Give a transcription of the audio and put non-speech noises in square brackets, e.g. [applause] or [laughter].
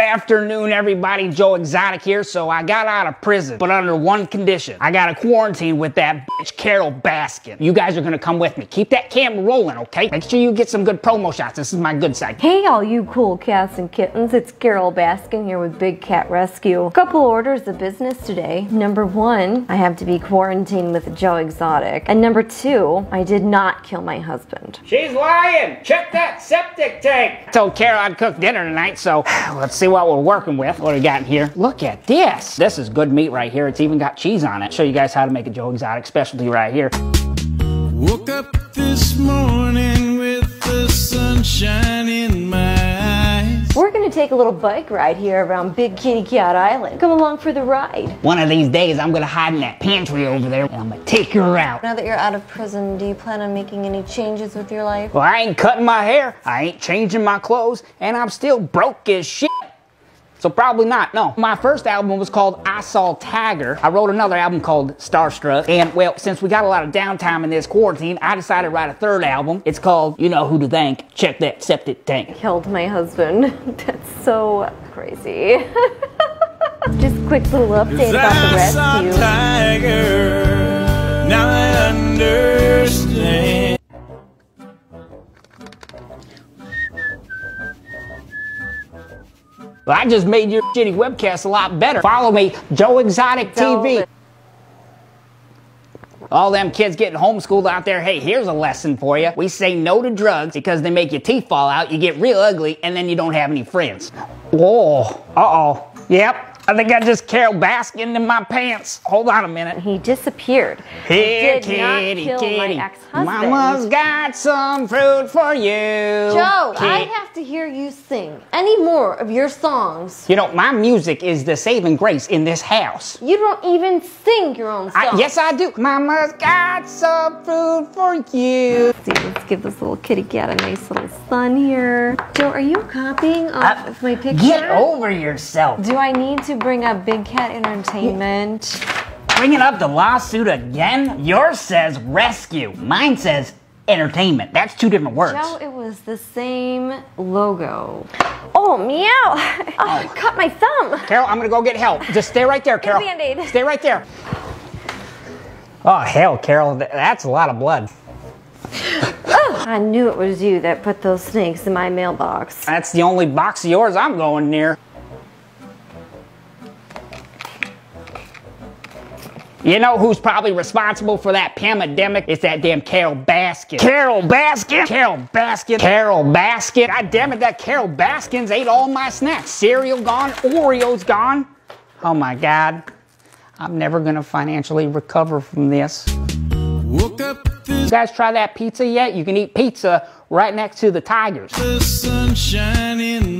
afternoon, everybody. Joe Exotic here. So I got out of prison, but under one condition. I got to quarantine with that bitch Carole Baskin. You guys are gonna come with me. Keep that camera rolling, okay? Make sure you get some good promo shots. This is my good side. Hey, all you cool cats and kittens. It's Carol Baskin here with Big Cat Rescue. A couple orders of business today. Number one, I have to be quarantined with Joe Exotic. And number two, I did not kill my husband. She's lying. Check that septic tank. I told Carol I'd cook dinner tonight, so let's see what we're working with. What do we got in here? Look at this. This is good meat right here. It's even got cheese on it. Show you guys how to make a Joe Exotic specialty right here. Woke up this morning with the sunshine in my eyes. We're gonna take a little bike ride here around Big Kitty Cat Island. Come along for the ride. One of these days, I'm gonna hide in that pantry over there and I'm gonna take her out. Now that you're out of prison, do you plan on making any changes with your life? Well, I ain't cutting my hair, I ain't changing my clothes, and I'm still broke as shit. So probably not, no. My first album was called I Saw Tagger. I wrote another album called Starstruck. And well, since we got a lot of downtime in this quarantine, I decided to write a third album. It's called You Know Who to Thank. Check that septic tank. Killed my husband. [laughs] That's so crazy. [laughs] Just quick little update about the I saw rescue. Well, I just made your shitty webcast a lot better. Follow me, Joe Exotic TV. All them kids getting homeschooled out there, hey, here's a lesson for you. We say no to drugs because they make your teeth fall out, you get real ugly, and then you don't have any friends. Whoa, uh-oh. Yep, I think I just Carol Baskin in my pants. Hold on a minute. He disappeared. Here, I did not kitty, kill my kitty. ex-husband. Mama's got some fruit for you. Joe, I Kid- have to hear you sing any more of your songs. You know, my music is the saving grace in this house. You don't even sing your own I, songs. yes, I do. Mama's got some food for you. See, let's give this little kitty cat a nice little sun here. Joe, are you copying off of my picture? Uh, Get over yourself. Do I need to bring up Big Cat Entertainment? Bringing up the lawsuit again? Yours says rescue. Mine says entertainment. That's two different words. Joe, it was the same logo. Oh, meow! [laughs] Oh, I cut my thumb. Carol, I'm gonna go get help. Just stay right there, Carol. Band-Aid. Stay right there. Oh, hell, Carol, that's a lot of blood. [gasps] I knew it was you that put those snakes in my mailbox. That's the only box of yours I'm going near. You know who's probably responsible for that pandemic? It's that damn Carol Baskin. Carol Baskin? Carol Baskin? Carol Baskin? God damn it, that Carol Baskins ate all my snacks. Cereal gone, Oreos gone. Oh my God. I'm never gonna financially recover from this. Woke up You guys try that pizza yet? You can eat pizza right next to the Tigers. the sunshine in my